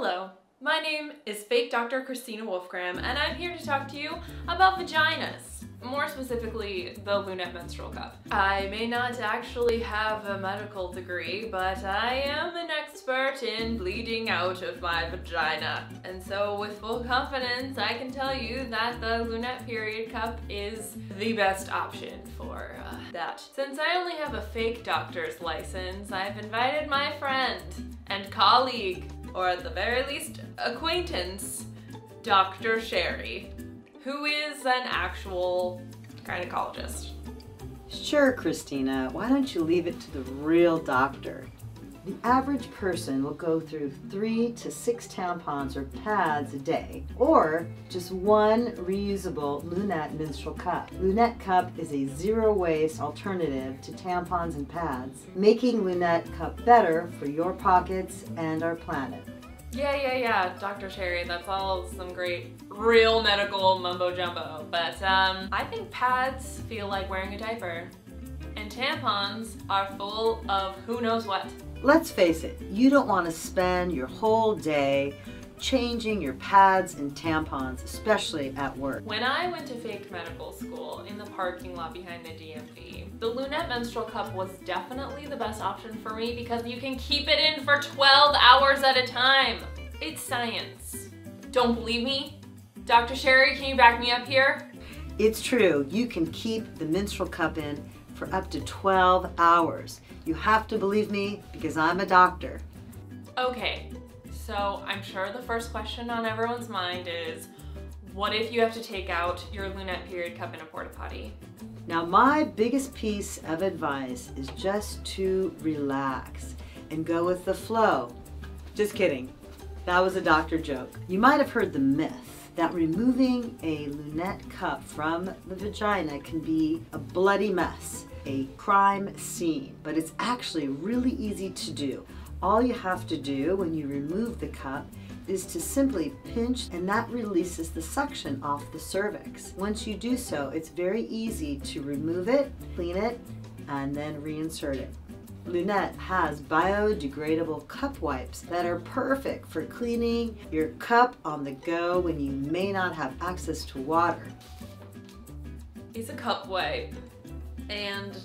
Hello, my name is fake Dr. Christina Wolfgram and I'm here to talk to you about vaginas. More specifically, the Lunette menstrual cup. I may not actually have a medical degree, but I am an expert in bleeding out of my vagina. And so with full confidence, I can tell you that the Lunette period cup is the best option for uh, that. Since I only have a fake doctor's license, I've invited my friend and colleague or at the very least, acquaintance, Dr. Sherry, who is an actual gynecologist. Sure, Christina. Why don't you leave it to the real doctor? The average person will go through three to six tampons or pads a day, or just one reusable Lunette menstrual cup. Lunette cup is a zero waste alternative to tampons and pads, making Lunette cup better for your pockets and our planet. Yeah, yeah, yeah, Dr. Sherry, that's all some great real medical mumbo jumbo. But um, I think pads feel like wearing a diaper, and tampons are full of who knows what. Let's face it, you don't want to spend your whole day changing your pads and tampons, especially at work. When I went to fake medical school in the parking lot behind the DMV, the Lunette menstrual cup was definitely the best option for me because you can keep it in for 12 hours at a time. It's science. Don't believe me? Dr. Sherry, can you back me up here? It's true. You can keep the menstrual cup in for up to 12 hours. You have to believe me because I'm a doctor. Okay, so I'm sure the first question on everyone's mind is, what if you have to take out your Lunette period cup in a porta potty? Now my biggest piece of advice is just to relax and go with the flow. Just kidding. That was a doctor joke. You might have heard the myth that removing a lunette cup from the vagina can be a bloody mess, a crime scene, but it's actually really easy to do. All you have to do when you remove the cup is to simply pinch and that releases the suction off the cervix. Once you do so, it's very easy to remove it, clean it, and then reinsert it. Lunette has biodegradable cup wipes that are perfect for cleaning your cup on the go when you may not have access to water. It's a cup wipe and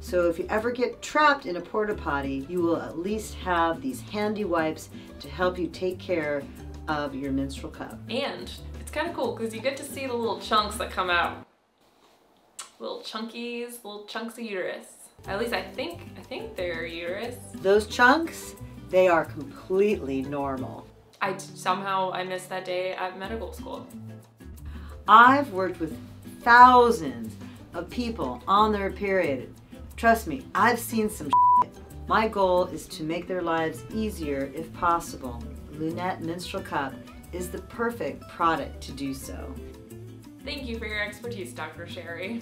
so if you ever get trapped in a porta potty, you will at least have these handy wipes to help you take care of your menstrual cup. And it's kind of cool because you get to see the little chunks that come out. Little chunkies, little chunks of uterus. At least I think, I think they're uterus. Those chunks, they are completely normal. I somehow, I missed that day at medical school. I've worked with thousands of people on their period Trust me, I've seen some shit. My goal is to make their lives easier if possible. Lunette Menstrual Cup is the perfect product to do so. Thank you for your expertise, Dr. Sherry.